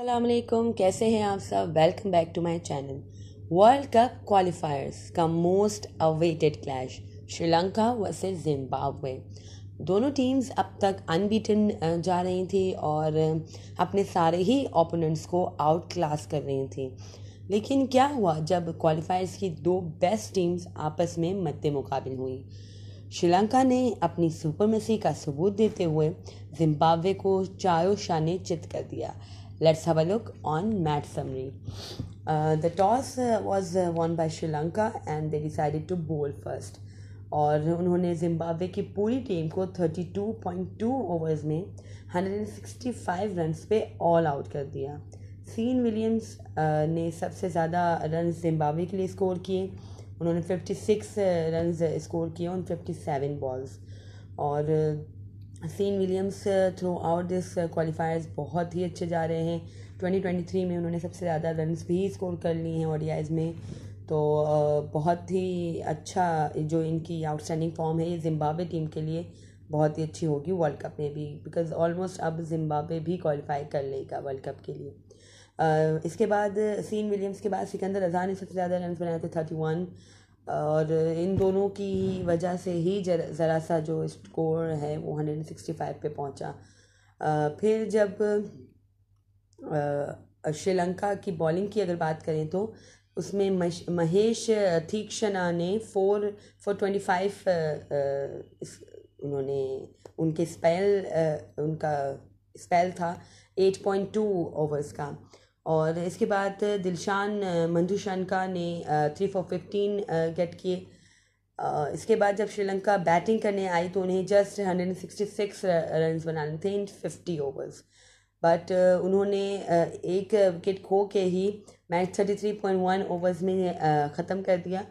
असलकुम कैसे हैं आप सब? Welcome back to my channel world cup qualifiers का most awaited clash Sri Lanka versus Zimbabwe दोनों टीम्स अब तक अनबीटन जा रही थी और अपने सारे ही ओपोनेंट्स को आउट क्लास कर रही थी। लेकिन क्या हुआ जब क्वालिफायर्स की दो बेस्ट टीम्स आपस में मद्दे मुकाबिल हुई श्रीलंका ने अपनी सुपरमेसी का सबूत देते हुए जिम्बाब्वे को चारों शाने चित कर दिया। Let's have a look on match summary. Uh, the toss uh, was uh, won by Sri Lanka and they decided to bowl first. और उन्होंने जिम्बाब्वे की पूरी टीम को 32.2 ओवर्स में 165 रन्स पे ऑल आउट कर दिया सीन विलियम्स ने सबसे ज़्यादा रन जिम्बाब्वे के लिए स्कोर किए उन्होंने 56 रन्स स्कोर किए उन 57 बॉल्स और Sean Williams throughout this qualifiers बहुत ही अच्छे जा रहे हैं। 2023 में उन्होंने सबसे ज़्यादा रन्स भी स्कोर कर लिए हैं ओडियाज़ में। तो uh, बहुत ही अच्छा जो इनकी आउटस्टैंडिंग फॉर्म है ये जिम्बाब्वे टीम के लिए बहुत ही अच्छी होगी वर्ल्ड कप में भी बिकॉज़ ऑलमोस्ट अब जिम्बाब्वे भी क्वालिफाई कर लेगा वर्ल्ड कप के लिए। Uh, इसके बाद सीन विलियम्स के बाद सिकंदर रजा ने सबसे ज़्यादा रन बनाए थे थर्टी वन और इन दोनों की वजह से ही ज़रा सा जो स्कोर है वो हंड्रेड सिक्सटी फाइव पे पहुँचा। फिर जब श्रीलंका की बॉलिंग की अगर बात करें तो उसमें महेश थीक्षणा ने फोर फोर ट्वेंटी फाइव उन्होंने, उनके स्पेल उनका स्पेल था एट पॉइंट टू ओवर्स का। और इसके बाद दिलशान मंधुशनका ने थ्री फोर फिफ्टीन गेट किए। इसके बाद जब श्रीलंका बैटिंग करने आई तो उन्हें just hundred sixty six run बनाने थे इन फिफ्टी ओवर्स बट उन्होंने एक विकेट खो के ही match thirty three point one overs में ख़त्म कर दिया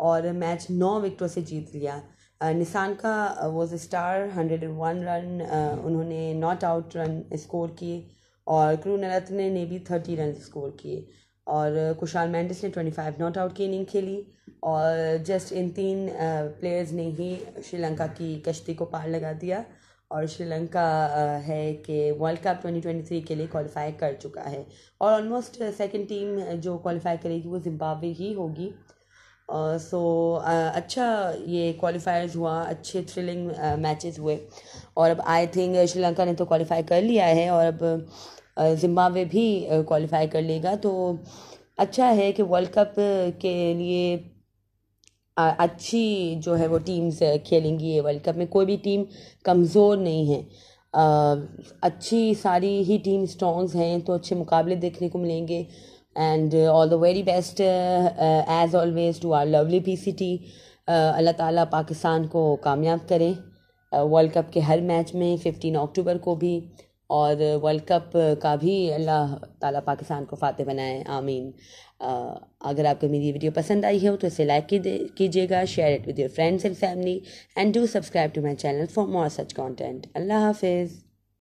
और मैच नौ विकेटों से जीत लिया। Nissanka was star hundred and one run उन्होंने नॉट आउट रन स्कोर किए। और क्रू नरत्ने ने भी थर्टी रन स्कोर किए। और कुशाल मैंडिस ने ट्वेंटी फाइव नॉट आउट की इनिंग खेली। और जस्ट इन तीन प्लेयर्स ने ही श्रीलंका की कश्ती को पार लगा दिया। और श्रीलंका है कि वर्ल्ड कप 2023 के लिए क्वालिफाई कर चुका है। और ऑलमोस्ट सेकंड टीम जो क्वालिफाई करेगी वो जिम्बाब्वे ही होगी। सो uh, uh, अच्छा ये क्वालिफायर्स हुआ अच्छे थ्रिलिंग मैचेस हुए। और अब आई थिंक श्रीलंका ने तो क्वालिफाई कर लिया है और अब जिम्बाब्वे भी क्वालिफाई कर लेगा। तो अच्छा है कि वर्ल्ड कप के लिए अच्छी जो है वो टीम्स खेलेंगी ये वर्ल्ड कप में। कोई भी टीम कमज़ोर नहीं है। अच्छी सारी ही टीम स्ट्रॉन्ग्स हैं तो अच्छे मुकाबले देखने को मिलेंगे। And uh, all the very best uh, uh, as always to our lovely PCT अल्लाह ताला पाकिस्तान को कामयाब करें वर्ल्ड कप के हर मैच में 15 अक्टूबर को भी और वर्ल्ड कप का भी अल्लाह ताला पाकिस्तान को फ़ातह बनाए आमीन। अगर आपको मेरी वीडियो पसंद आई हो तो इसे लाइक कीजिएगा share it with your friends and family and do subscribe to my channel for more such content अल्लाह हाफिज़।